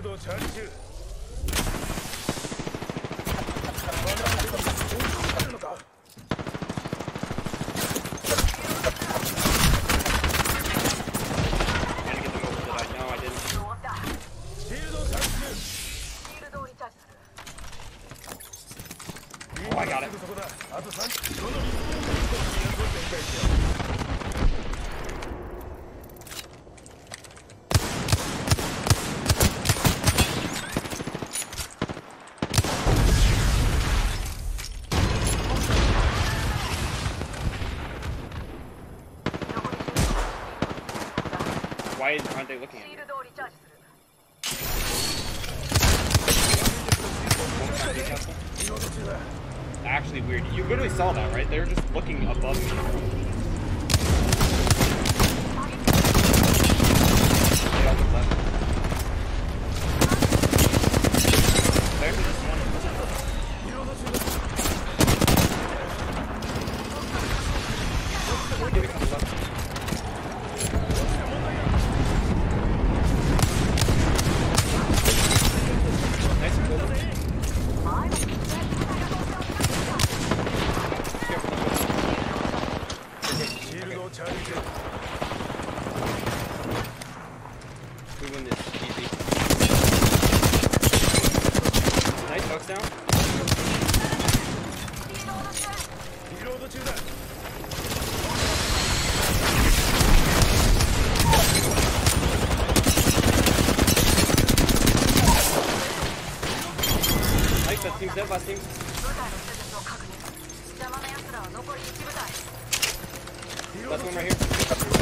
ルドチャージ中。Why aren't they looking at me? Actually weird. You literally saw that, right? They were just looking above me. Team 7, Team 7. 部隊の施設を確認邪魔な奴らは残り一部隊 Last one right here.